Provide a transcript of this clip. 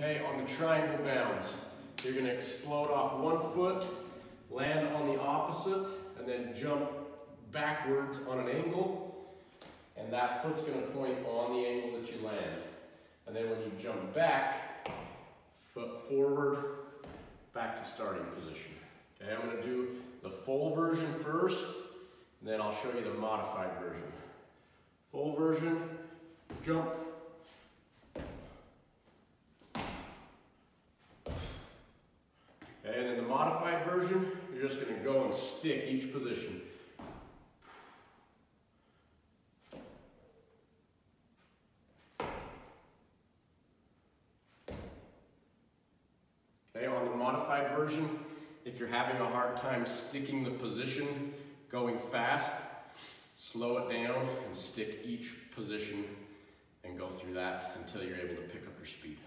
Okay, on the triangle bounds, you're gonna explode off one foot, land on the opposite, and then jump backwards on an angle, and that foot's gonna point on the angle that you land. And then when you jump back, foot forward, back to starting position. Okay, I'm gonna do the full version first, and then I'll show you the modified version. Full version, jump, And in the modified version, you're just gonna go and stick each position. Okay, on the modified version, if you're having a hard time sticking the position, going fast, slow it down and stick each position and go through that until you're able to pick up your speed.